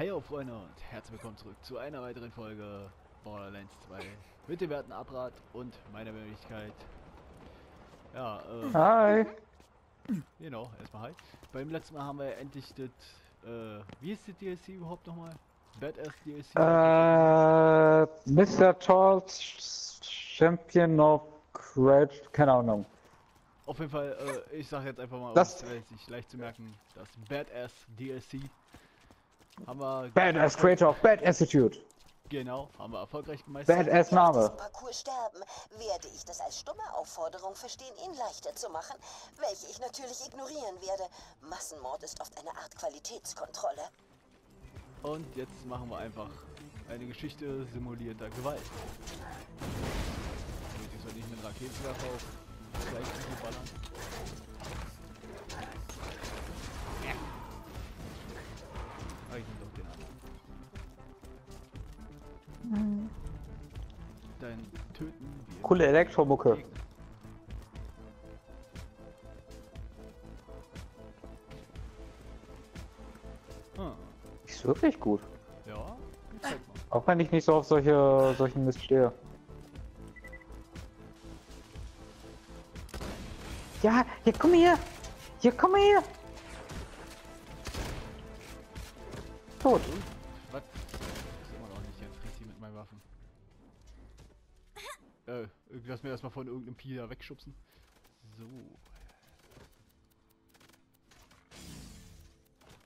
Heyo Freunde und herzlich willkommen zurück zu einer weiteren Folge Borderlands 2 mit dem werten Abrad und meiner Möglichkeit. Ja, äh, Hi. genau, erstmal hi. Beim letzten Mal haben wir endlich das, äh, wie ist das DLC überhaupt nochmal? Badass DLC? Äh, Mr. Charles Champion of Courage, keine Ahnung. Auf jeden Fall, äh, ich sag jetzt einfach mal, um Das- es relativ leicht zu merken, das Badass DLC haben wir, Badass Creator of Bad Institute. genau, haben wir erfolgreich gemeistert. Badass Name. Parcours sterben, werde ich das als stumme Aufforderung verstehen, ihn leichter zu machen, welche ich natürlich ignorieren werde. Massenmord ist oft eine Art Qualitätskontrolle. Und jetzt machen wir einfach eine Geschichte simulierter Gewalt. Damit ich soll nicht mit Raketenwerfer auf gleich ballern. Dann töten Coole Elektromucke. Hm, Ist wirklich gut. ja. Auch wenn ich nicht so auf solche solchen Mist stehe. Ja, hier komm her. Hier komm her. Tot. Lass mir erstmal von irgendeinem Pi da wegschubsen. So.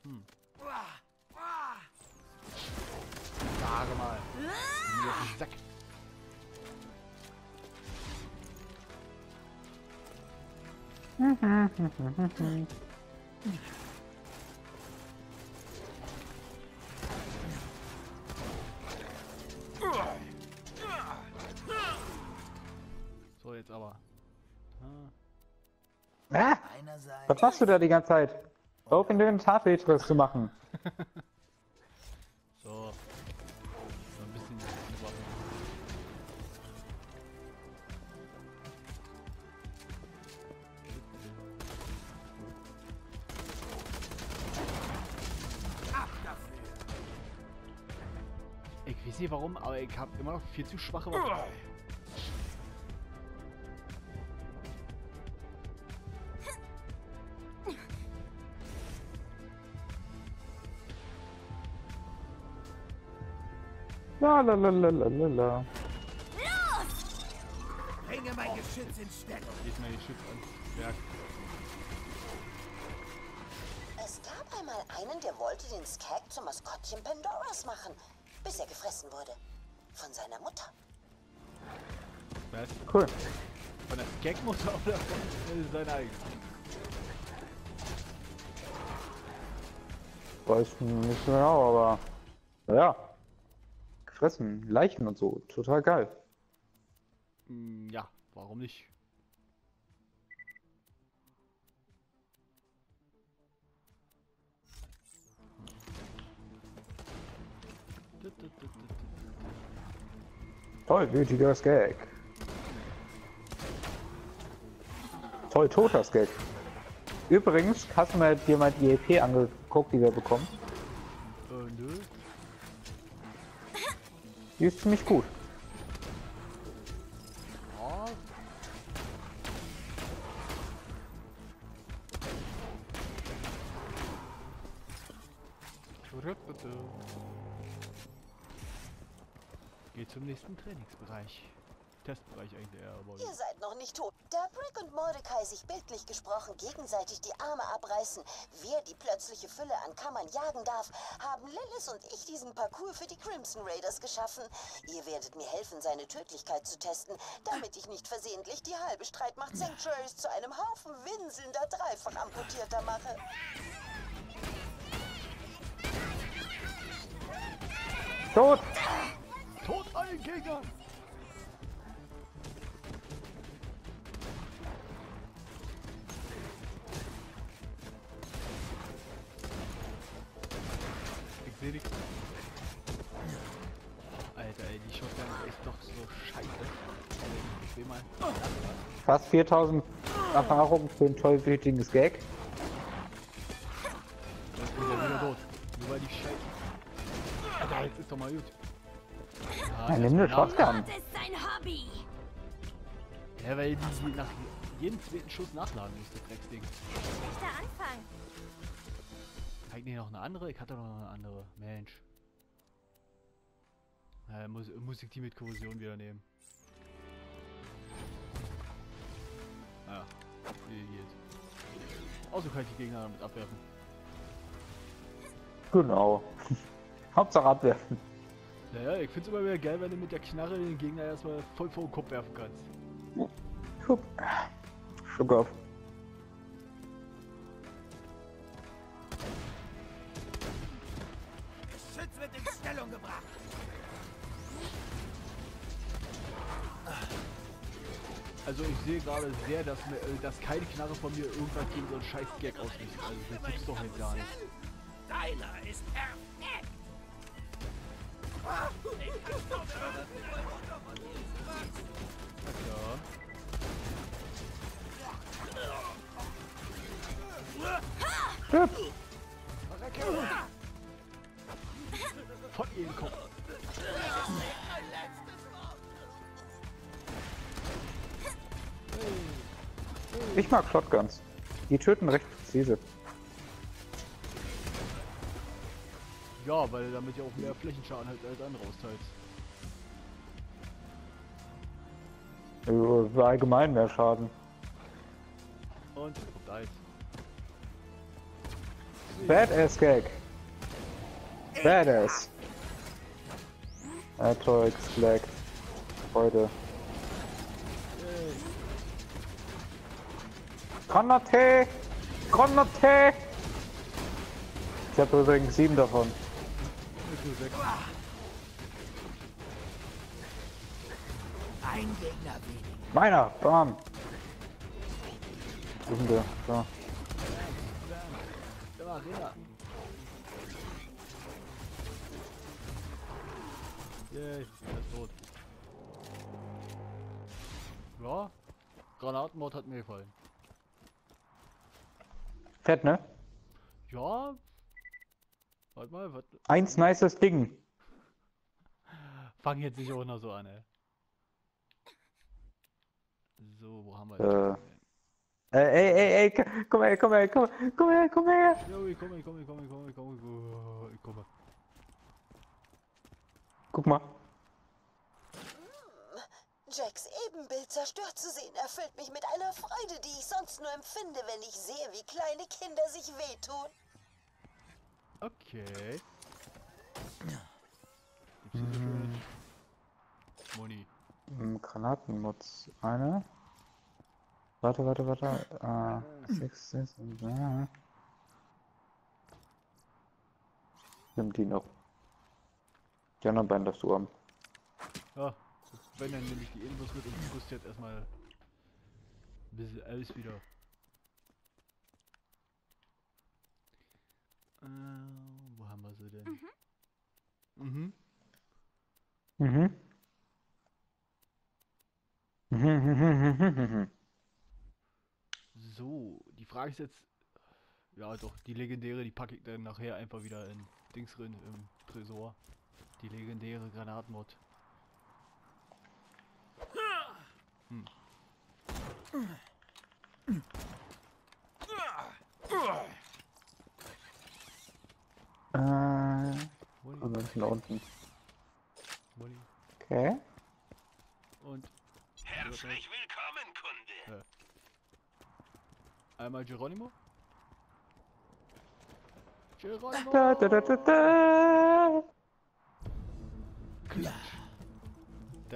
Hm. Sage mal. Mir auf den Sack. So, was machst du da die ganze Zeit? Auf in den Tatwetris zu machen. So. So ein bisschen. Ich weiß nicht warum, aber ich habe immer noch viel zu schwache Waffen. La la la la la la la. Bringe mein Geschütz in Stellung. Geht die Schiff ans Werk. Es gab einmal einen, der wollte den Skag zum Maskottchen Pandoras machen, bis er gefressen wurde. Von seiner Mutter. Was? Cool. Von der Gagmutter oder von seiner eigenen? Weiß nicht genau, aber ja. Gefressen, Leichen und so. Total geil. Hm, Ja, warum nicht? Tollwütiger Skag. Toll toter Skag. Übrigens, hast du mal mal die EP angeguckt, die wir bekommen? Äh, nö. Die ist ziemlich gut. Ja. Geht zum nächsten Trainingsbereich. Testbereich eigentlich eher, aber Ihr seid noch nicht tot. Da Brick und Mordecai sich bildlich gesprochen gegenseitig die Arme abreißen, wer die plötzliche Fülle an Kammern jagen darf, haben Lilith und ich diesen Parcours für die Crimson Raiders geschaffen. Ihr werdet mir helfen, seine Tödlichkeit zu testen, damit ich nicht versehentlich die halbe Streitmacht Sanctuaries zu einem Haufen winselnder Dreifach amputierter mache. Tot! Tod allen Gegnern! Echt doch so scheiße. Ich will mal. Fast 4000 Erfahrungen für einen tollwütigen Skag. Dann ist er wieder tot. Nur weil die scheiße. doch mal gut. Ja, Ja, nimm eine nach- Shotgun. Ist. Ja, weil die, nach jedem zweiten Schuss nachladen ist, das Drecksding. Schlechter Anfang. Habe ich nicht noch eine andere? Ich hatte noch eine andere. Mensch. Naja, muss, muss ich die mit Korrosion wieder nehmen. Naja, wie geht. Außer kann ich die Gegner damit abwerfen. Genau. Hauptsache abwerfen. Naja, ich find's immer wieder geil, wenn du mit der Knarre den Gegner erstmal voll vor den Kopf werfen kannst. Schluck auf. Also ich sehe gerade sehr, dass, mir, äh, dass keine Knarre von mir irgendwas gegen so einen scheiß Gag ausrichtet. Also das gibt's doch jetzt gar nicht. Deiner ist perfekt. Ja. Stirb. Ich mag Shotguns. Die töten recht präzise. Ja, weil damit ja auch mehr Flächenschaden halt als andere austeilt. Äh, Allgemein mehr Schaden. Und eins. Badass Gag. Badass. Atoix Flag. Freude. Granate! Granate! Ich habe übrigens sieben davon. Ein Gegner weniger. Meiner! Bam! Wo ist denn der? Da. Der war Arena. Yay, er ist tot. Ja, Granatenmord hat mir gefallen. Fett, ne? Ja. Warte mal, was? Eins nices Ding. Fang jetzt nicht auch noch so an, ey. So, wo haben wir Äh. Äh, ey, ey, ey, komm her, komm her, komm, komm her, komm her! Jo, komme, ich komme, ich komme, ich komme, ich komme, ich komme. Guck mal. Jacks Ebenbild zerstört zu sehen, erfüllt mich mit einer Freude, die ich sonst nur empfinde, wenn ich sehe, wie kleine Kinder sich wehtun. Okay. Schönes Moni. Hm, Granatenmutz. Eine. Warte, warte, warte. Ah, sechs, sechs, ah. Nimm die noch. Die anderen beiden darfst du haben. Ja, wenn dann nehme ich die Infos mit und rüst jetzt erstmal ein bisschen alles wieder. Äh, wo haben wir sie denn? Mhm. Mhm. Mhm. So, die Frage ist jetzt. Ja, doch, die legendäre, die packe ich dann nachher einfach wieder in Dings drin im Tresor. Die legendäre Granatenmod. Äh, Ist da unten. Okay. Und Herzlich willkommen, Kunde. einmal Geronimo. Geronimo! Da, da, da, da, da.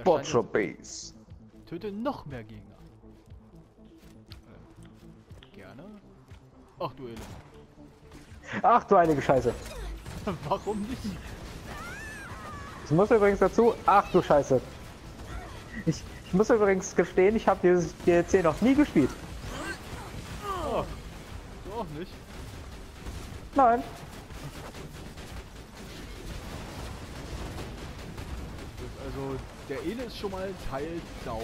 Butcher Stein Base. töte noch mehr Gegner. Äh, gerne. Ach du Elend. Ach du heilige Scheiße. Warum nicht? Ich muss übrigens dazu. Ach du Scheiße. Ich, ich muss übrigens gestehen, ich habe dieses DLC noch nie gespielt. Oh, du auch nicht. Nein. Also, der Ele ist schon mal ein Teil down.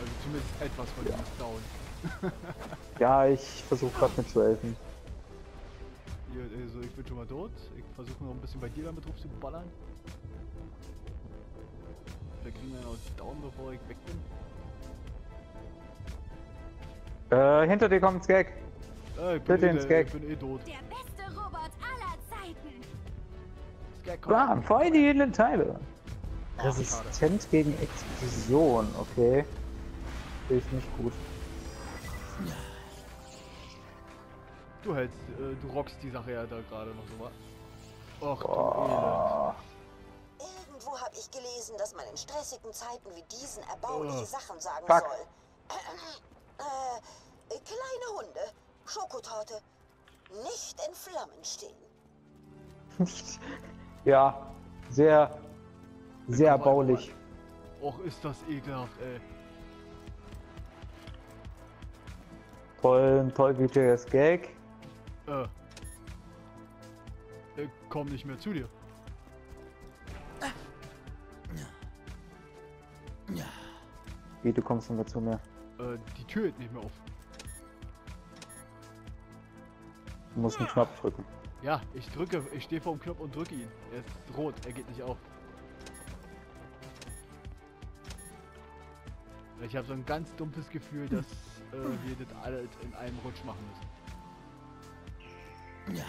Also zumindest etwas von ist down. Ja, ich versuche gerade mitzuhelfen. also ich bin schon mal dort. Ich versuche noch ein bisschen bei dir damit drauf zu ballern. Vielleicht kriegen wir noch Down, bevor ich weg bin. Äh, hinter dir kommt ein Skag. Äh, ich bin, Bitte eh, ins der- Gag. ich bin eh tot. Der beste Robot aller Zeiten. Skag kommt. Bam, feuer die edlen Teile. Resistent gegen Explosion, okay. Finde ich nicht gut. Du hältst, äh, du rockst die Sache ja da gerade noch so, wa? Och, du Boah. Irgendwo habe ich gelesen, dass man in stressigen Zeiten wie diesen erbauliche Oh. Sachen sagen Fuck. soll. Äh, äh, kleine Hunde, Schokotorte, nicht in Flammen stehen. ja, sehr, sehr erbaulich. Och, ist das ekelhaft, ey. Toll, ein tollwütiges Gag. Äh. Ich komm nicht mehr zu dir. Wie, du kommst nicht mehr zu mir. Äh, die Tür geht nicht mehr auf. Du musst einen Knopf drücken. Ja, ich drücke, ich stehe vor dem Knopf und drücke ihn. Er ist rot, er geht nicht auf. Ich habe so ein ganz dumpfes Gefühl, dass äh, wir das alles in einem Rutsch machen müssen.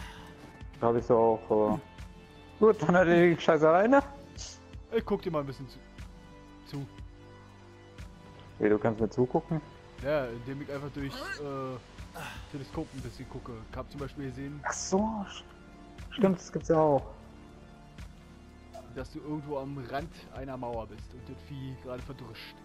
Da habe ich so auch. Äh... Gut, dann erledige ich Scheiße alleine. Ich guck dir mal ein bisschen zu. zu. Wie, du kannst mir zugucken. Ja, indem ich einfach durch äh, Teleskop ein bisschen gucke. Ich hab zum Beispiel gesehen, Ach so. Stimmt, das gibt's ja auch. dass du irgendwo am Rand einer Mauer bist und das Vieh gerade verdrischt.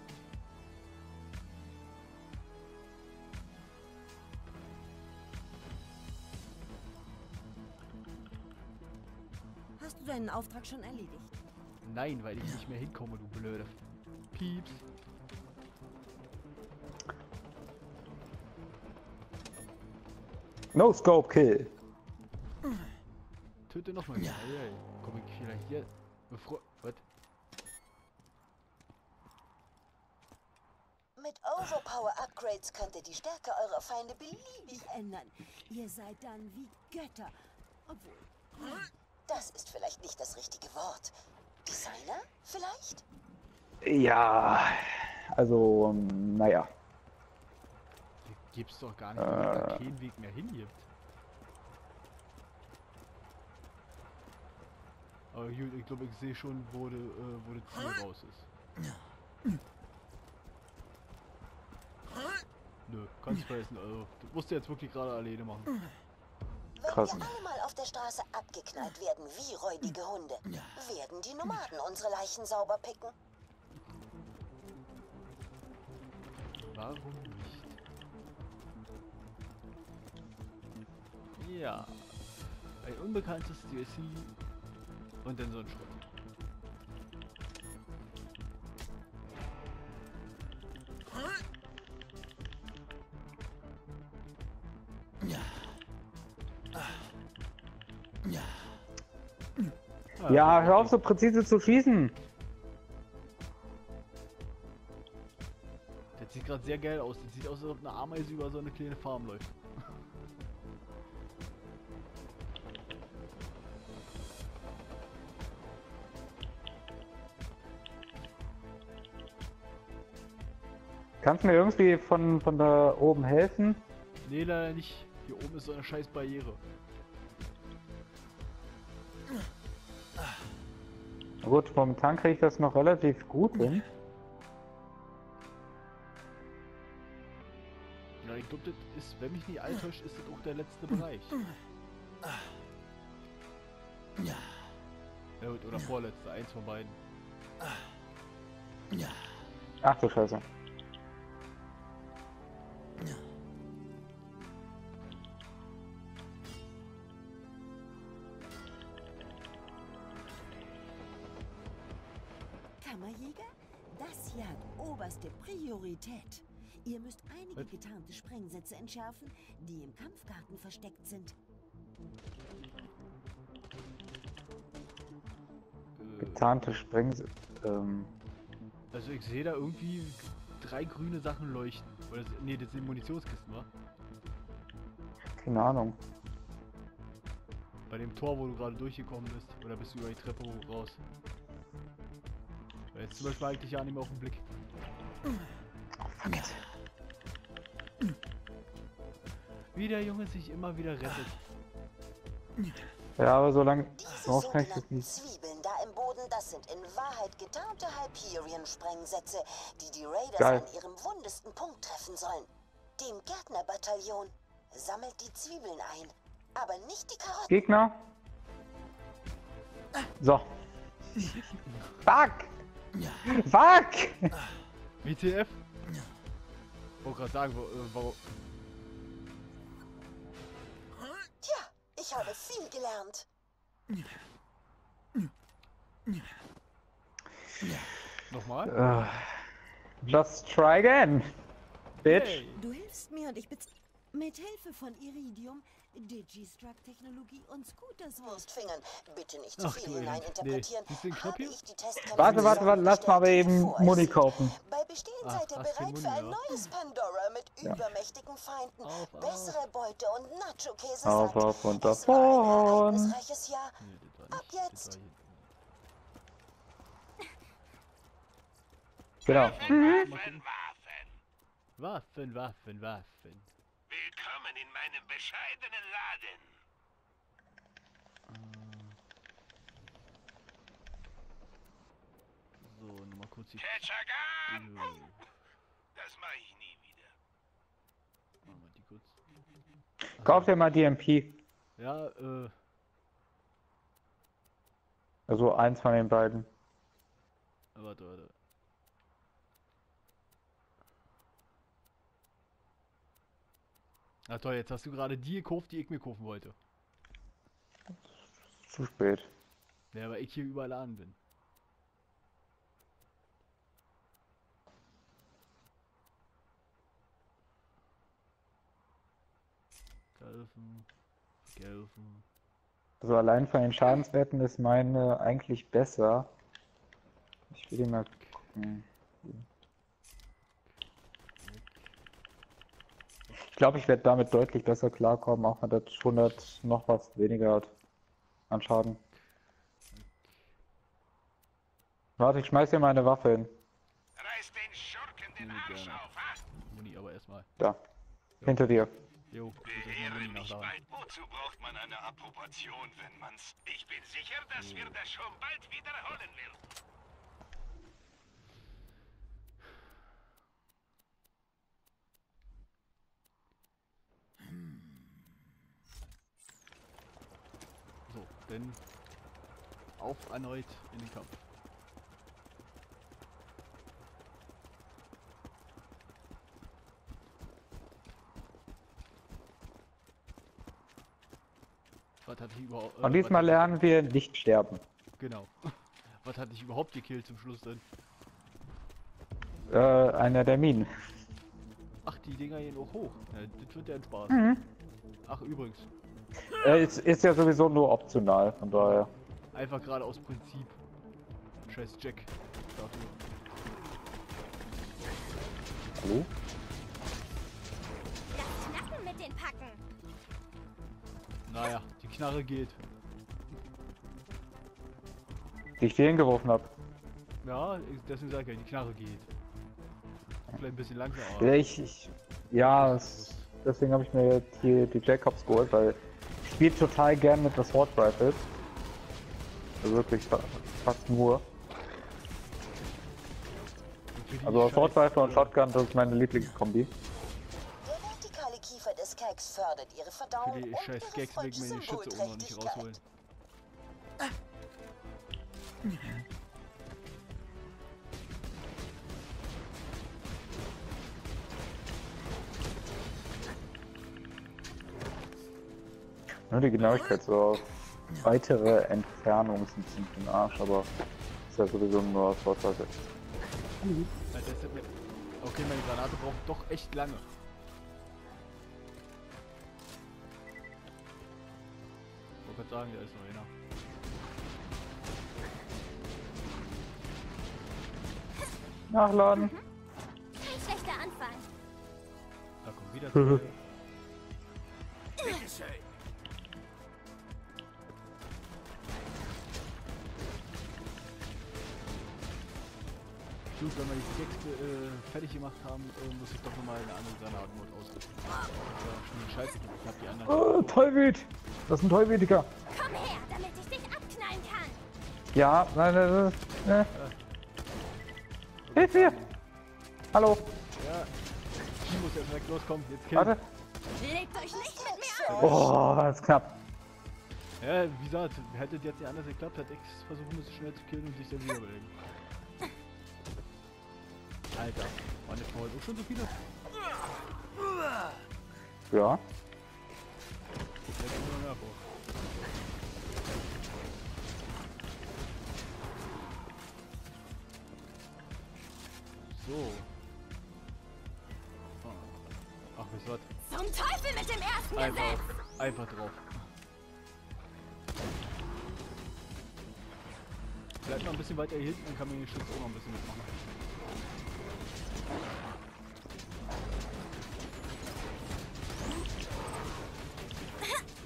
Hast du deinen Auftrag schon erledigt? Nein, weil ich nicht mehr hinkomme, du blöde Pieps. No Scope Kill. Töte nochmal. Ja. Komm ich vielleicht hier. Bevor. Was? Mit Overpower-Upgrades könnt ihr die Stärke eurer Feinde beliebig... Ändern. Ihr seid dann wie Götter. Obwohl, Das ist vielleicht nicht das richtige Wort. Designer? Vielleicht? Ja. Also, ähm, naja. Gibt's doch gar nicht, weil da keinen Weg mehr hin gibt. Aber gut, ich glaube, ich sehe schon, wo, de, äh, wo das Ziel raus ist. Nö, kannst vergessen. Also, das musst du jetzt wirklich gerade alleine machen. Wenn Krass. wir alle mal auf der Straße abgeknallt werden wie räudige Hunde, werden die Nomaden unsere Leichen sauber picken. Warum Ja. Ein unbekanntes DLC und dann so ein Schrott. Ja, hör auf so präzise zu schießen. Das sieht gerade sehr geil aus. Das sieht aus, als ob eine Ameise über so eine kleine Farm läuft. Kannst du mir irgendwie von, von da oben helfen? Nee, leider nicht. Hier oben ist so eine scheiß Barriere. Na Gut, momentan kriege ich das noch relativ gut hin. Ja, ich glaube, das ist, wenn mich nicht alt täuscht, ist das auch der letzte Bereich. Ja gut, oder vorletzte, eins von beiden. Ach du Scheiße. Priorität. Ihr müsst einige Was? getarnte Sprengsätze entschärfen, die im Kampfgarten versteckt sind. Äh, Getarnte Sprengse... Ähm, also ich sehe da irgendwie drei grüne Sachen leuchten. Oder, nee, das sind Munitionskisten, wa? keine Ahnung. Bei dem Tor, wo du gerade durchgekommen bist. Oder bist du über die Treppe hoch raus? Jetzt zum Beispiel eigentlich ja nicht mehr auf den Blick. Fuck it. Wie der Junge sich immer wieder rettet. Ja, aber solange. Darauf kann ich das sogenannten nicht. Zwiebeln da im Boden, das sind in Wahrheit getarnte Hyperion-Sprengsätze, die die Raiders Geil. an ihrem wundesten Punkt treffen sollen. Dem Gärtnerbataillon. Sammelt die Zwiebeln ein, aber nicht die Karotten. Gegner. So. Fuck! Fuck! WTF? Wollte gerade sagen, wo, äh, warum. Tja, ich habe viel gelernt. Nochmal? Uh, just try again. Bitch. Hey. Du hilfst mir und ich bez... Mit Hilfe von Iridium, Digistruct-Technologie und Scooterswurst. Wurstfingern, bitte nicht zu Ach viel hineininterpretieren. Nee, Warte, warte, warte, lass mal aber eben Muni kaufen. Bei Bestehen seid ihr bereit für ein neues Pandora mit übermächtigen Feinden, Auf, auf. bessere Beute und Nacho-Käse. Auf, auf und davon. Jahr. Ab jetzt. Genau. Waffen, Waffen. Waffen, Waffen, Waffen. In meinem bescheidenen Laden. So, nochmal kurz die. Ketchagan! Das mache ich nie wieder. Machen wir die kurz. Kauf dir mal DMP. Ja, äh. Also eins von den beiden. Warte, warte. Ah toll, jetzt hast du gerade die gekauft, die ich mir kaufen wollte. Zu spät. Ja, weil ich hier überladen bin. Gelfen. Gelfen. Also allein von den Schadenswerten ist meine eigentlich besser. Ich will die mal gucken. Glaube, ich werde damit deutlich besser klarkommen, auch wenn das 100 noch was weniger hat an Schaden. Warte, ich schmeiß dir meine Waffe hin. Reiß den Schurken den Arsch gerne. auf, ha? Muni aber erstmal. Da. Hinter dir. Jo, mich bald. Wozu braucht man eine Approbation, wenn man's... Ich bin sicher, dass wir das schon bald wiederholen werden. So, denn auf erneut in den Kampf. Was hatte ich überhaupt? äh, Und diesmal lernen wir nicht sterben. Genau. Was hatte ich überhaupt gekillt zum Schluss denn? Äh, einer der Minen. Ach, die Dinger gehen auch hoch. Ja, das wird ja ein Spaß. Ach, übrigens. Äh, ist, ist ja sowieso nur optional, von daher. Einfach gerade aus Prinzip. Scheiß Jack. Dafür. Hallo? Das Knacken mit den Packen. Naja, die Knarre geht. Die ich dir hingeworfen habe. Ja, deswegen sag ich ja, die Knarre geht. Vielleicht ein bisschen langsamer. aber- Ja, ich, ich ja, es, deswegen habe ich mir jetzt hier die Jacobs geholt, weil spiele total gern mit Assault Rifles. Also wirklich fa fast nur. Also Assault Scheiß- Rifle und Shotgun, das ist meine Lieblingskombi. Der vertikale Kiefer des Keks fördert ihre Verdauung Für die scheiß Gags wegen mir die Schütze oben noch nicht rausholen. Nur die Genauigkeit so auf weitere Entfernung ist ein bisschen für den Arsch, aber ist ja sowieso nur ist mir- Okay, meine Granate braucht doch echt lange. Ich wollte gerade sagen, da ist noch einer. Nachladen. Kein schlechter Anfang. Da kommt wieder Skeks äh, fertig gemacht haben, äh, muss ich doch nochmal eine andere Granatenmod ausrüsten. Ja, schon scheiße, ich hab die anderen. Oh, Tollwüt! Das ist ein Tollwütiger. Komm her, damit ich dich abknallen kann. Ja, nein, nein, nein. Äh. Hilf mir! Hallo, Ja, die muss ja direkt loskommen, jetzt killen. warte. Legt euch nicht mit mir an. Oh, das ist knapp. Ja, wie gesagt, hätte jetzt nicht anders geklappt, hätte ich versuchen müssen, schnell zu killen und sich dann wieder überlegen. Alter, waren jetzt heute auch schon so viele? Ja. So. Ach, wisst was? Zum Teufel mit dem ersten Einfach, Gesetz. einfach drauf. Bleibt noch ein bisschen weiter hier hinten, dann kann man den Schutz auch noch ein bisschen mitmachen.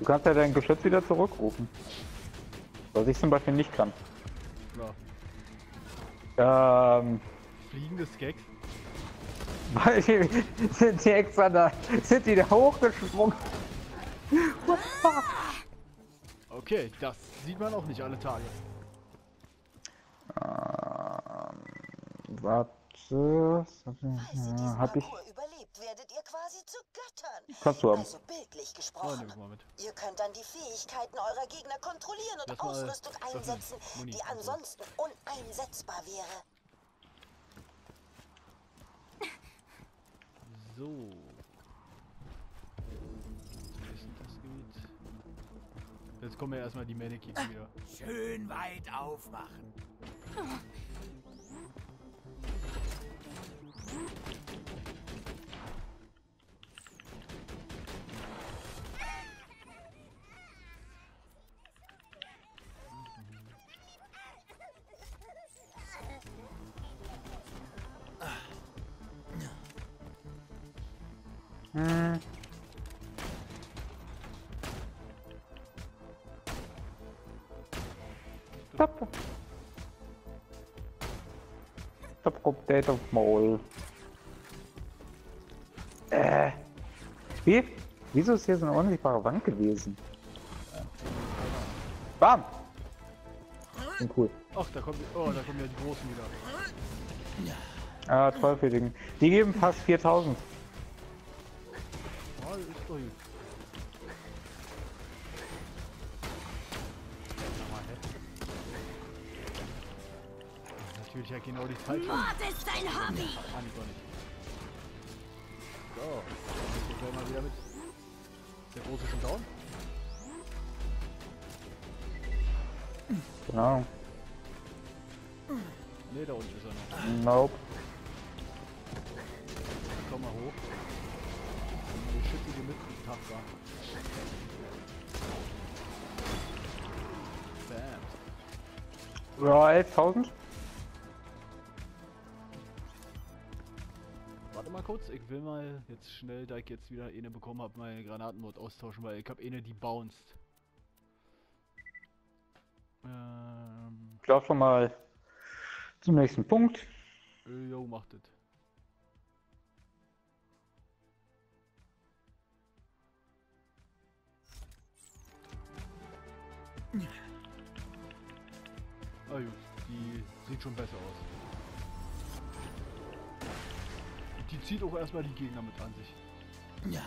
Kannst ja dein Geschütz wieder zurückrufen. Was ich zum Beispiel nicht kann. Ja. Ähm, Fliegende Skeks. weil die, sind die extra da, sind die da hochgesprungen? Okay, das sieht man auch nicht alle Tage. Ähm, warte, hab ich, Parcours überlebt, werdet ihr quasi zu Göttern. Kannst du haben. Also bildlich Oh, gesprochen. mit. Ihr könnt dann die Fähigkeiten eurer Gegner kontrollieren und Lass mal- Ausrüstung einsetzen, Muni die ansonsten uneinsetzbar wäre. So. Wo ist denn das Gebiet? Jetzt kommen ja erstmal die Mannequins wieder. Schön weit aufmachen. Hm. Stopp. Stopp, Update auf Maul. Äh. Wie? Wieso ist hier so eine unsichtbare Wand gewesen? Bam! Bin cool. Ach, da kommt, oh, da kommen ja die Großen wieder. Ah, Teufeligen. Die geben fast 4000. Mord ist dein Hobby. Kurz, ich will mal jetzt schnell, da ich jetzt wieder eine bekommen habe, meine Granatenmod austauschen, weil ich habe eine, die bounced. Ähm, Ich laufe schon mal zum nächsten Punkt. äh, jo, macht das. Ah gut, die sieht schon besser aus. Die zieht auch erstmal die Gegner mit an sich. Ja.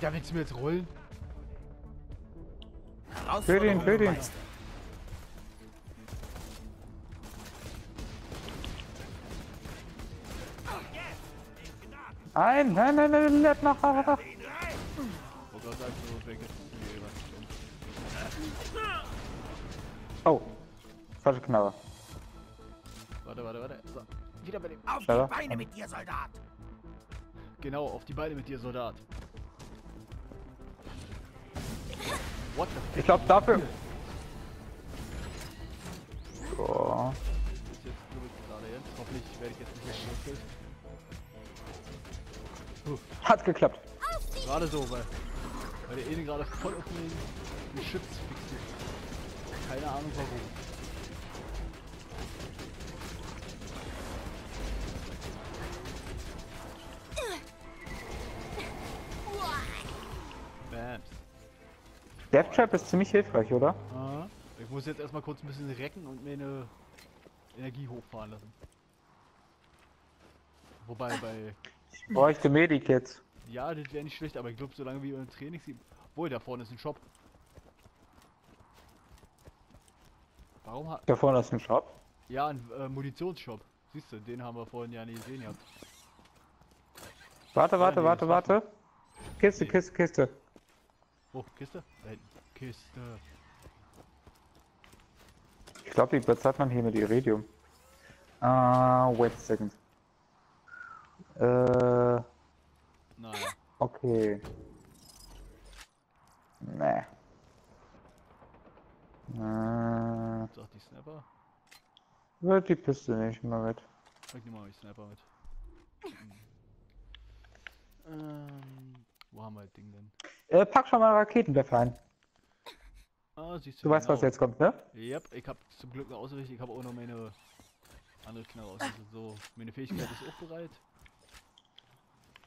Alter, willst du mir jetzt rollen? Für den, für den. Nein, nein, nein, nein, nein, nach. Oh Gott, so weg. Was? Falsche Knarre. Warte, warte, warte. So, wieder bei dem. Auf Schneller. die Beine mit dir, Soldat! Genau, auf die Beine mit dir, Soldat. Jetzt nicht mehr gewürfelt. Hat geklappt. Gerade so, weil, weil der Ene gerade voll auf den Geschütz fixiert. Keine Ahnung warum. Trap ist ziemlich hilfreich, oder? Aha. Ich muss jetzt erstmal kurz ein bisschen recken und mir eine Energie hochfahren lassen. Wobei bei. Bräuchte Medikits. Ja, das wäre nicht schlecht, aber ich glaube, solange wir im Training sind. Wohl, da vorne ist ein Shop. Warum hat. Da vorne ist ein Shop. Ja, ein äh, Munitionsshop. Siehst du, den haben wir vorhin ja nicht gesehen gehabt. Warte, warte, nee, warte, warte. Kiste, Nee. Kiste, Kiste. Oh, Kiste? Kiste. Ich glaube, die bezahlt man hier mit Iridium. Ah, wait a second. Äh, Naja. okay. Nee. Äh, Sagt die Snapper. wird die Piste nicht mal mit. Ich nehme mal die Snapper mit. ähm, wo haben wir das Ding denn? Äh, pack schon mal Raketenwerfer ein. Ah, siehst du. Du weißt, was genau. jetzt kommt, ne? Yep, ich habe zum Glück eine Ausrichtung. Ich habe auch noch meine andere Knarre ausgerichtet. So, meine Fähigkeit ist auch bereit.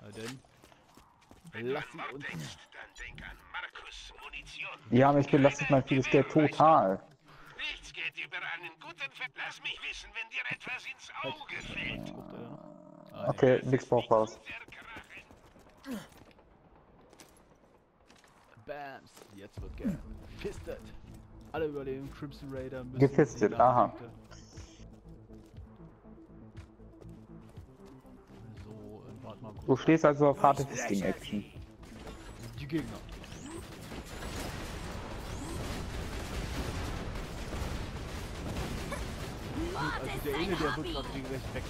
Na denn. Wenn du Lass sie uns. denkst, dann denk an Markus Munition. Ja, aber ich belastet mein vieles Geld total. Nichts geht über einen guten Ver Lass mich wissen, wenn dir etwas ins Auge fällt. Ah, Okay, nix brauchbares. Verkrachen. Bams, jetzt wird gefistet. Alle überleben, Crimson Raider müssen Gefistet, aha. So, äh, warte mal Du kurz. stehst also auf harte Fisting-Action. Die Gegner. Also der eine, der wird gerade regelrecht weg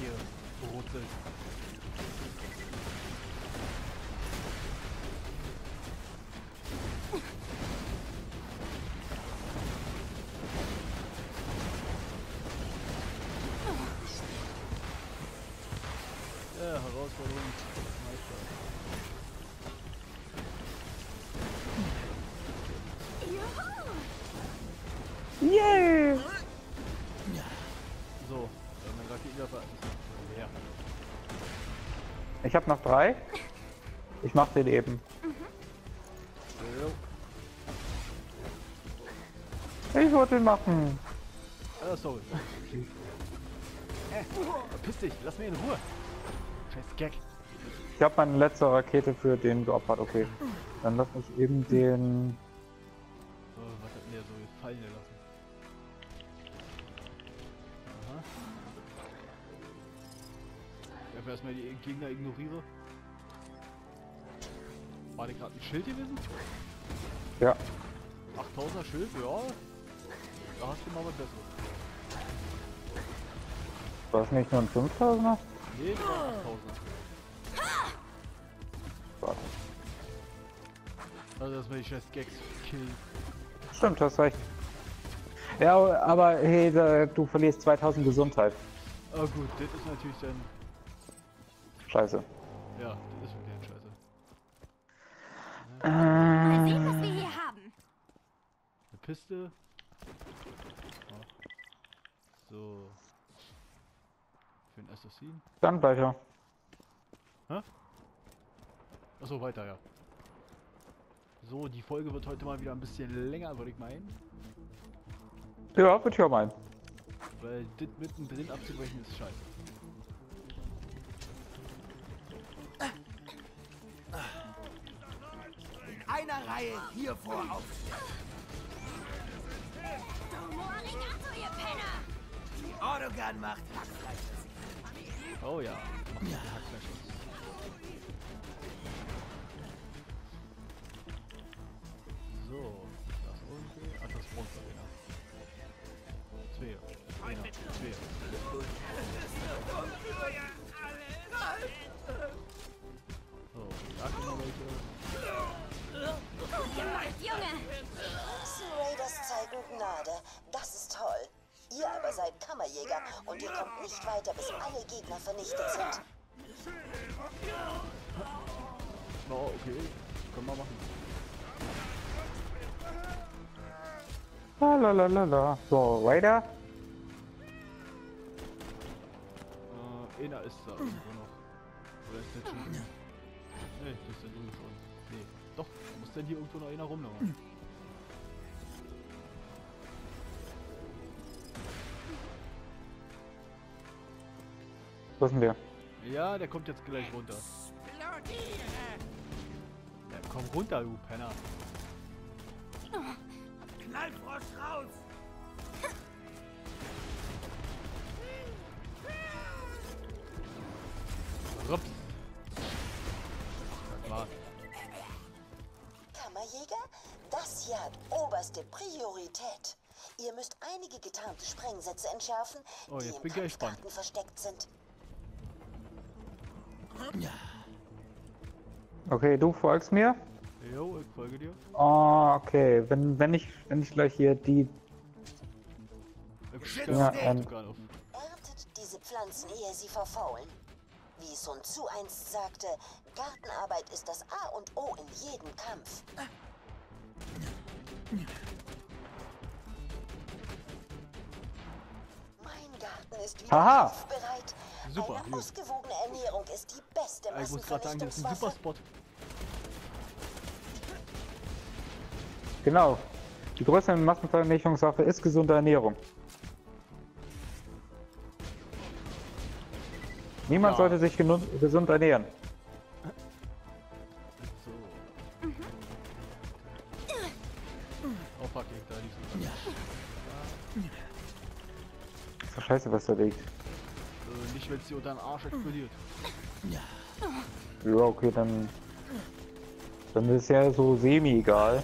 Meister. Yay! So, äh, mein Raketenwerfer ist leer. Ich habe noch drei. Ich mach den eben. Ich wollte den machen. Ah, sorry. Äh, verpiss dich, lass mich in Ruhe. Scheiß Gag. Ich habe meine letzte Rakete für den geopfert. Okay. Dann lass mich eben den. So, was hat denn der so fallen gelassen? Aha. Ich einfach erstmal die Gegner ignoriere. War der gerade ein Schild gewesen? Ja. 8000er Schild, ja. Da hast du mal was besseres. War das nicht nur ein 5000er? Nee, das war 8000er. Warte. Also, dass wir die scheiß Gags killen. Stimmt, hast recht. Ja, aber hey, da, du verlierst 2000 Gesundheit. Ah gut, das ist natürlich dann. Scheiße. Ja, das ist wirklich ein Scheiße. Mal Äh, sehen, was wir hier haben. Eine Piste. Ja. So. Assassin. dann weiter. Achso, weiter, ja. So, die Folge wird heute mal wieder ein bisschen länger, würde ich meinen. Ja, würde ich auch meinen. Weil das mittendrin abzubrechen ist scheiße. In einer Reihe hier vor aufstellen. Domo arigato, ihr Penner. Autogun macht Hackfleisch. Oh ja, mach die Hackfleisch. So, das irgendwie. Ach, das Bronze Arena. Zwei. schwer. So, seid Kammerjäger und ihr kommt nicht weiter, bis alle Gegner vernichtet sind. Oh, okay. Können wir machen. La la la la la. So, weiter. Äh, einer ist da irgendwo noch. Oder ist der schon? Nee, das ist der drüben schon. Nee. Doch, muss denn hier irgendwo noch einer rumlaufen? Wo sind wir? Ja, der kommt jetzt gleich runter. Ja, komm runter, du Penner. Knallfrosch raus! Rups. Das war's. Kammerjäger, das hier hat oberste Priorität. Ihr müsst einige getarnte Sprengsätze entschärfen, Oh, die im. Kampfgarten versteckt sind. Okay, du folgst mir. Jo, ich folge dir. Oh, okay. Wenn, wenn ich, wenn ich gleich hier die, Ich Ja, ähm. Erntet diese Pflanzen, ehe sie verfaulen. Wie Sun Tzu einst sagte, Gartenarbeit ist das A und O in jedem Kampf. Haha. Super, Eine ausgewogene Ernährung ist die beste Ja, ich muss gerade sagen, das ist ein super. Spot. genau. Die größte Massenvernichtungswaffe ist gesunde Ernährung. Niemand Ja. sollte sich gesund ernähren. Scheiße, was da liegt. Äh, nicht, wenn es dir unter den Arsch explodiert. Ja, okay, dann. Dann ist ja so semi-egal.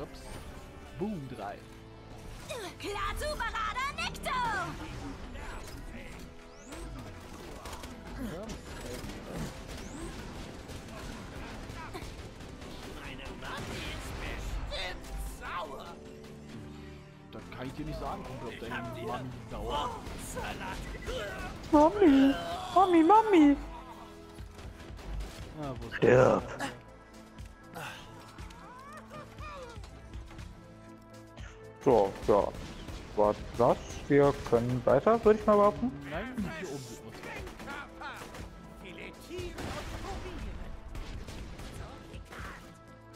Ups. Boom, 3. dir nicht sagen, Kumpel, ob deine Mami sauer. Mami! Mami, Mami! Ja, wo ist Stirb! So, ja. War das? Wir können weiter, würde ich mal behaupten. Nein, hier oben sind.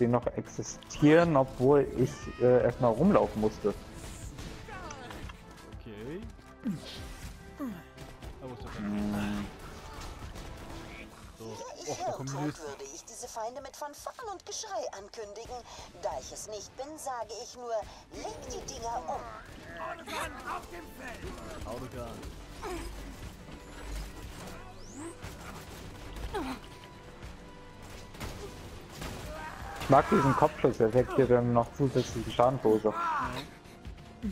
Die noch existieren, obwohl ich äh, erstmal rumlaufen musste. Feinde mit Fanfaren und Geschrei ankündigen. Da ich es nicht bin, sage ich nur, leg die Dinger um. Autobahn auf dem Feld. Autobahn. Ich mag diesen Kopfschusseffekt, der dann noch zusätzliche Schaden verursacht. Na,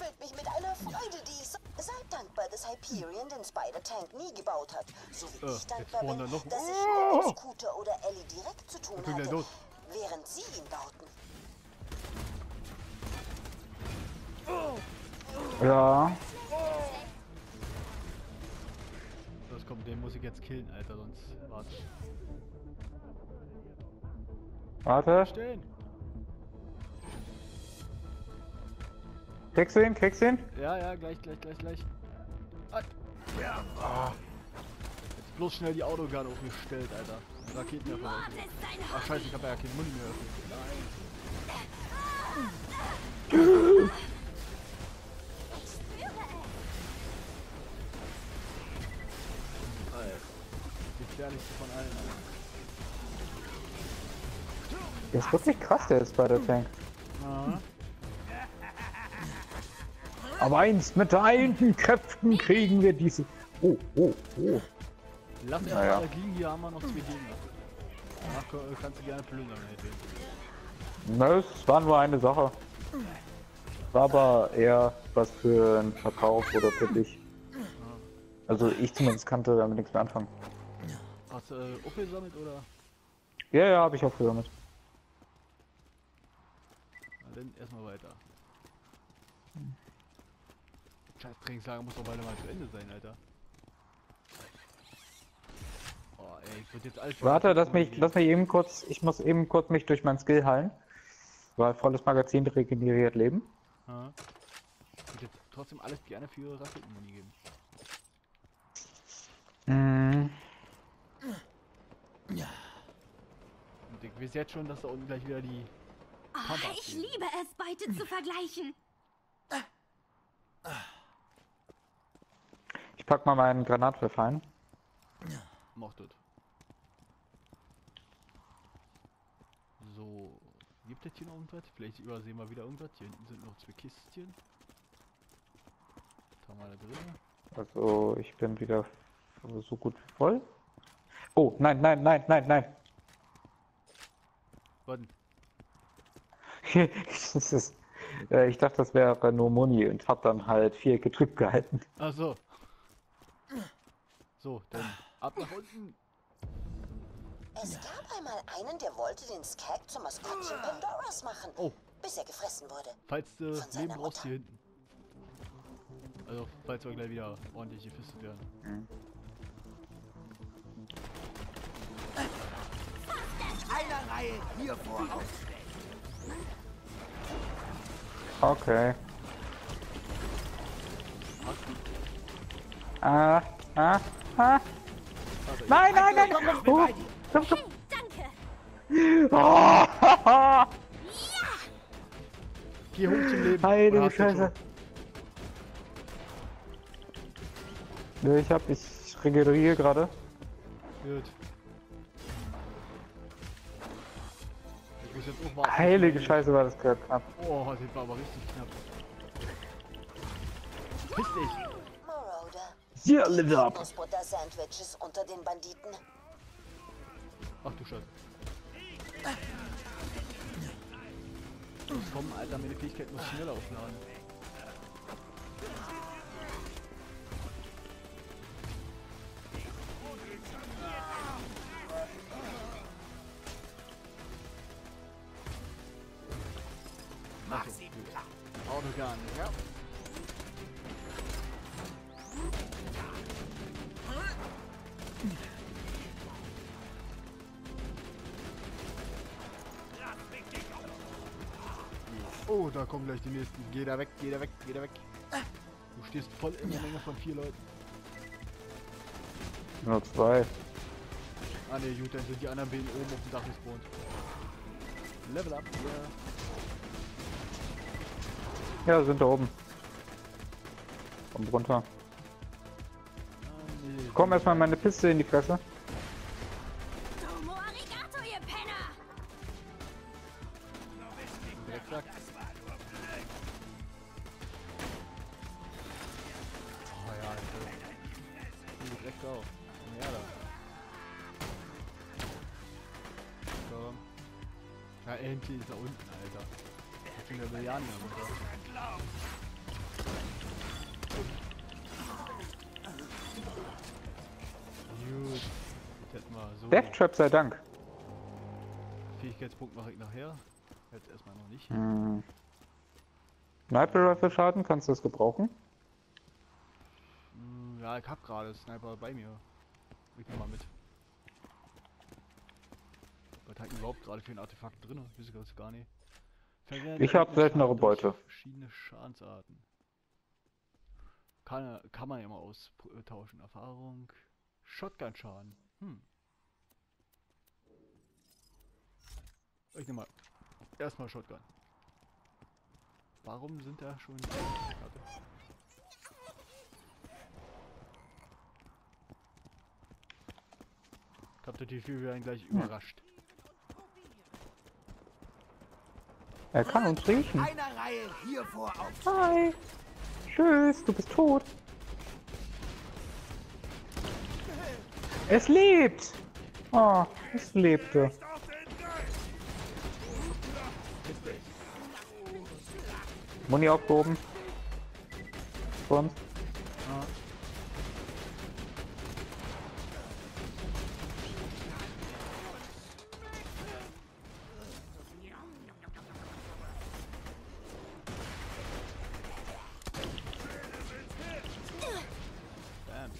erfüllt mich mit einer Freude, die ich... Seid dankbar, dass Hyperion den Spider-Tank nie gebaut hat. So wie Äh, ich dankbar bin, noch- dass ich nur mit Scooter oder Ellie direkt zu tun hatte, während sie ihn bauten. Ja, Das kommt, den muss ich jetzt killen, Alter, sonst. Warte. warte. Stehen! Kriegst du ihn? Kriegst du ihn? Ja, ja, gleich, gleich, gleich, gleich. Ah. Ah. Jetzt bloß schnell die Autogun aufgestellt, Alter. Ist ein Ach scheiße, ich hab ja keinen Mund mehr. öffnen. Alter. Die gefährlichste von allen. Der ist wirklich krass, der Spider-Tank. Aber eins, mit vereinten Kräften kriegen wir diese... Oh, oh, oh. Lass uns Naja. mal liegen, hier haben wir noch zwei Gegner. Danach kannst du gerne plündern, Edwin. Na, es war nur eine Sache. War aber eher was für einen Verkauf oder für dich. Also ich zumindest kannte damit nichts mehr anfangen. Hast du äh, aufgesammelt oder? Ja, ja, habe ich auch damit. Na dann erstmal weiter. Scheiß Trainingslager muss doch bald mal zu Ende sein, Alter. Oh ey, ich würd jetzt alles Warte, lass mich, lass mich eben kurz, ich muss eben kurz mich durch mein Skill heilen. Weil volles Magazin regeneriert Leben. Ja. Ich würde jetzt trotzdem alles gerne für Raketenmuni geben. Mhm. Und ich weiß jetzt schon, dass da unten gleich wieder die Oh, ich liebe es, Beute zu vergleichen. Pack mal meinen Granatwerfer ein. Mach das. So. Gibt es hier noch irgendwas? Vielleicht übersehen wir wieder irgendwas. Hier hinten sind noch zwei Kistchen. Was haben wir da drin? Also ich bin wieder so gut wie voll. Oh, nein, nein, nein, nein, nein. Warten. das ist, äh, ich dachte, das wäre nur Muni und hab dann halt vier gedrückt gehalten. Ach so. So, dann ab nach unten. Es gab einmal einen, der wollte den Skag zum Maskottchen Pandoras machen, Oh, bis er gefressen wurde. falls du seiner Leben brauchst, Mutter. hier hinten. Also, falls wir gleich wieder ordentlich gefistet werden. Einer Reihe hier vor aufstellen. Okay. Ah, ah, ah. Nein, nein, nein! Oh, komm, komm. Danke. Oh. Geh hoch zum Leben. Heilige Scheiße. Nö, ich hab, ich regeneriere gerade. Gut. Ich muss jetzt auch warten. Heilige Scheiße war das gerade knapp. Oh, das war aber richtig knapp. Piss Hier, live up! Nussbutter-Sandwiches unter den Banditen. Ach du Scheiße. Komm, Alter, meine Fähigkeit muss schneller aufladen. Mach sie platt. Autogun, ja. Oh, da kommen gleich die nächsten. Geh da weg, geh da weg, geh da weg. Du stehst voll in der Menge von vier Leuten. Nur zwei. Ah ne, gut, dann sind die anderen beiden oben auf dem Dach gespawnt. Level up, ja. Ja, sind da oben. Kommt runter. Ah, nee. Komm erstmal meine Piste in die Fresse. Auf. Ja, da. So. Ja, endlich ist er unten, Alter. Jetzt sind wir Milliarden. Gut. Jetzt wir so. Death Trap sei Dank. Fähigkeitspunkt mache ich nachher. Jetzt erstmal noch nicht. Hm. Sniper Rifle Schaden, kannst du das gebrauchen? Ich hab gerade Sniper bei mir. Ich nehm mal mit. Was hat überhaupt gerade für ein Artefakt drin? Weiß ich jetzt gar nicht. Verwende Ich hab einen seltenere Beute. Verschiedene Schadensarten. Kann, kann man ja mal austauschen. Erfahrung. Shotgun-Schaden. Hm. Ich nehme mal. Erstmal Shotgun. Warum sind da schon. Warte. Ich hab das Gefühl, wir werden gleich überrascht. Er kann uns riechen. Einer Reihe hier vor aufstellen. Hi. Tschüss, du bist tot. Es lebt! Oh, es lebte. Muni aufgehoben. Und? Ja. Bam.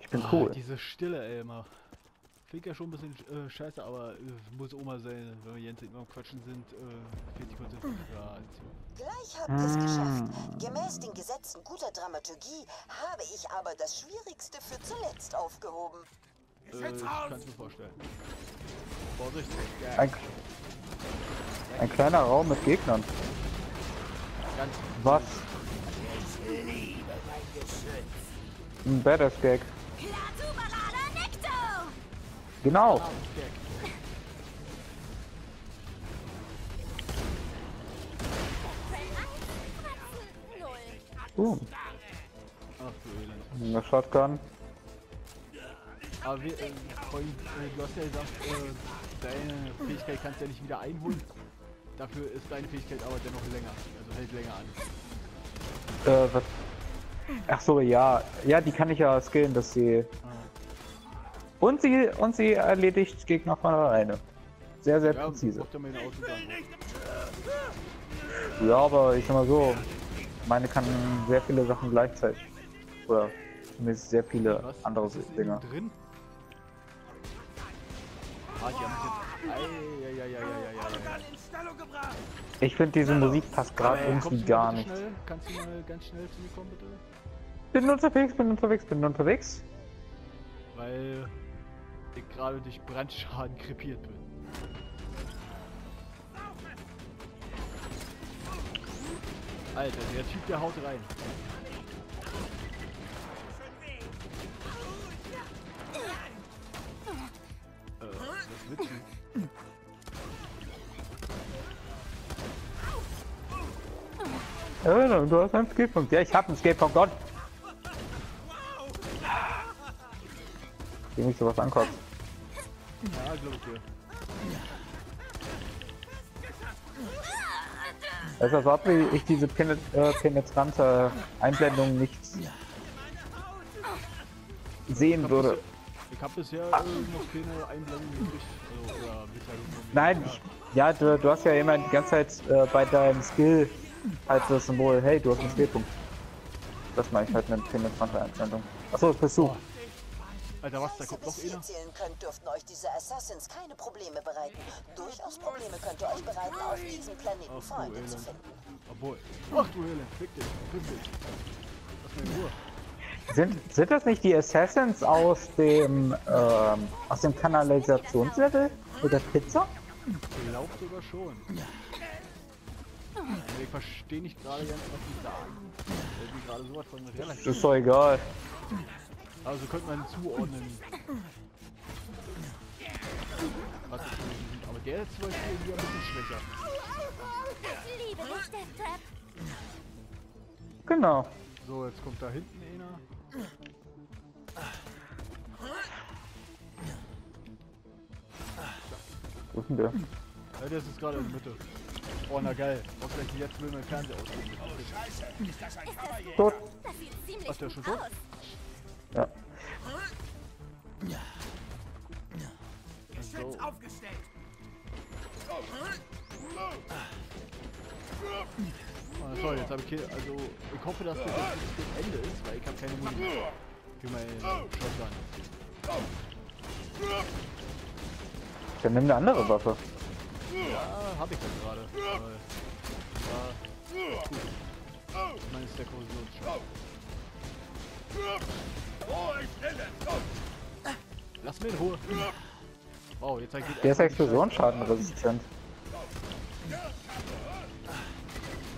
Ich bin Ah, cool. Diese Stille, ey, immer. Klingt ja schon ein bisschen äh, scheiße, aber äh, muss auch mal sein, wenn wir jetzt immer am Quatschen sind, äh, fehlt die Konzentration. Gleich habt ihr es geschafft. Gemäß den Gesetzen guter Dramaturgie habe ich aber das Schwierigste für zuletzt aufgehoben. Äh, ich kann es mir vorstellen. Vorsicht, ja, Ein, ein kleiner Raum mit Gegnern. ganz Was? Ein Badass Genau. Uh, Ach du Elend. eine Shotgun. Aber wir, äh, vorhin, äh, du hast ja gesagt, äh, deine Fähigkeit kannst du ja nicht wieder einholen. Dafür ist deine Fähigkeit aber dennoch länger. Also hält länger an. Äh, was? Ach so, ja. Ja, die kann ich ja skillen, dass sie. Und sie und sie erledigt Gegner von alleine. Sehr, sehr Ja, präzise. ja aber ich sag mal so, meine kann sehr viele Sachen gleichzeitig. Oder zumindest sehr viele Was? andere Was Dinge. drin? Ich finde diese Musik passt gerade irgendwie gar nicht. Schnell? Kannst du mal ganz schnell zu mir kommen, bitte? Bin unterwegs, bin unterwegs, bin unterwegs. Weil ich gerade durch Brandschaden krepiert bin. Alter, der Typ, der haut rein. Äh? Ja, du hast einen Skillpunkt. Ja, ich hab einen Skillpunkt. Gott. Dem ich sowas ankotzt. Ja, glaub ich dir. Es ist, als ob ich diese penet äh, penetrante Einblendung nicht sehen würde. Ich hab bisher äh, noch keine Einblendung gekriegt. Also, oder. Nein, ich, ja, du, du hast ja immer die ganze Zeit äh, bei deinem Skill halt das Symbol, hey, du hast einen Skillpunkt. Das meine ich halt eine penetrante Einblendung. Achso, bist du. Alter, was? Da kommt noch einer? zählen könnt, dürften euch diese Assassins keine Probleme bereiten. Durchaus Probleme könnt ihr euch bereiten, auf diesem Planeten Ach Freunde zu finden. Obwohl. Ach du Elend, fick dich, fick dich. Lass mich in Ruhe. Sind, sind das nicht die Assassins aus dem ähm, aus dem Kanalisationslevel mit der Pizza? Ich glaub sogar schon. Ich verstehe nicht gerade ganz, was die sagen. Die gerade sowas von relativ. Ist doch egal. Also könnte man zuordnen. Was ich nicht- aber der ist zum Beispiel hier ein bisschen schwächer. Ich liebe dich, Death Trap. Genau. So, jetzt kommt da hinten einer. Wo ist denn der? Ja, der ist jetzt gerade in der Mitte. Oh, na geil. Ausgerechnet jetzt will mein Fernseher ausgehen. Tot. Das sieht ziemlich Ach, der ist gut schon tot? aus. Ja. So. Aufgestellt. Ah, toll, jetzt habe ich hier, also ich hoffe, dass das das Ende ist, weil ich habe keine Munition für meinen Shotgun. Dann nimm eine andere Waffe. Ja, habe ich dann gerade. Ja, gut. Ich meine, ist der Korrosionsschaden. Lass mich in Ruhe. Wow, jetzt geht Der ist explosionsschadenresistent.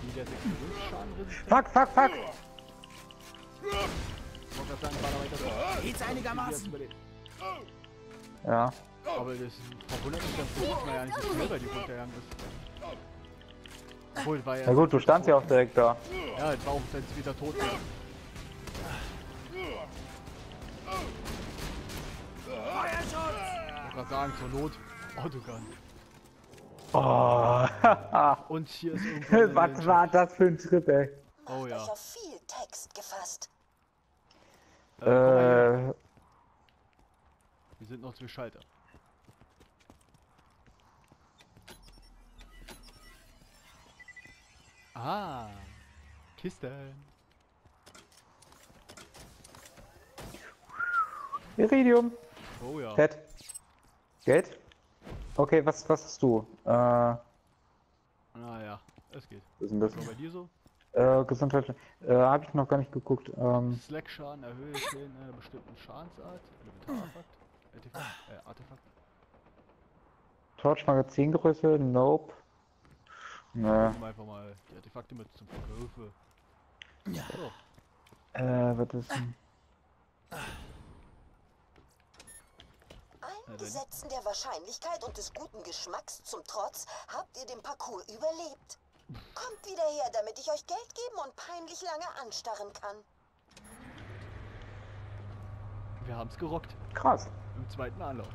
Wie, der ist explosionsschadenresistent? Fuck, fuck, fuck! Ich wollte gerade sagen, baller weiter so. Geht's einigermaßen? Ja. Aber das verwundert mich ganz gut, dass man ja nicht so schnell bei dir runtergegangen ist. Obwohl, war ja... Na gut, du standst ja auch direkt da. Ja, jetzt war auch jetzt wieder tot. Gerade sagen, zur Not Autogun. Oh, Und hier ist irgendwo... was war das für ein Trip, ey? Oh ja. Ich viel Text gefasst. Äh. Äh, Wir sind noch zwei Schalter. Ah, Kisten. Iridium. Oh ja. Ted. Geld? Okay, was, was hast du? Äh, was Naja, es geht. ist denn das? Was bei dir so? Äh, Gesundheit. Äh, hab ich noch gar nicht geguckt. Ähm, Slack-Schaden erhöhe Schäden einer bestimmten Schadensart. Elementarartefakt. Artefakt. Äh, Artefakt. Torch Magazingröße, nope. Ne, Nehmen einfach mal die Artefakte mit zum Verkaufe. So. äh, was ist denn? Allen Gesetzen der Wahrscheinlichkeit und des guten Geschmacks zum Trotz habt ihr den Parcours überlebt. Kommt wieder her, damit ich euch Geld geben und peinlich lange anstarren kann. Wir haben's gerockt. Krass. Im zweiten Anlauf.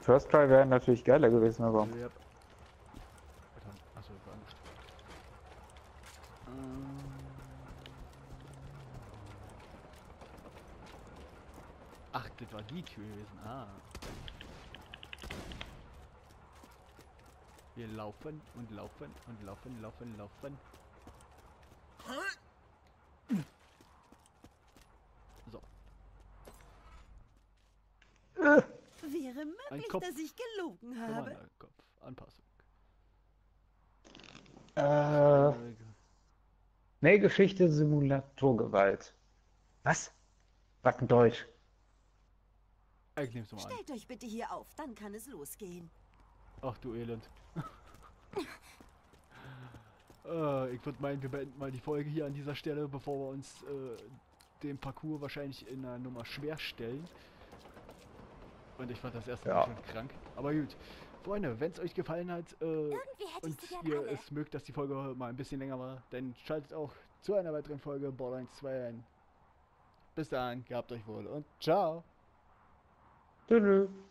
First Try wäre natürlich geiler gewesen, aber. Yep. Achso, war nicht. Ähm. Ach, das war die Tür gewesen. Ah. Wir laufen und laufen und laufen, laufen, laufen. So, Wäre möglich, Kopf. dass ich gelogen habe. Commander-Kopf. Anpassung. Äh, Äh, nee, Geschichte Simulatorgewalt. Was? Was in Deutsch? Ich nehm's mal an. Stellt euch bitte hier auf, dann kann es losgehen. Ach du Elend. äh, ich würde meinen, wir beenden mal die Folge hier an dieser Stelle, bevor wir uns äh, den Parcours wahrscheinlich in einer Nummer schwer stellen. Und ich fand das erste Mal Ja. schon krank. Aber gut. Freunde, wenn es euch gefallen hat äh, und ihr alle. es mögt, dass die Folge mal ein bisschen länger war, dann schaltet auch zu einer weiteren Folge Borderlands 2 ein. Bis dann, gehabt euch wohl und ciao. Doo-doo.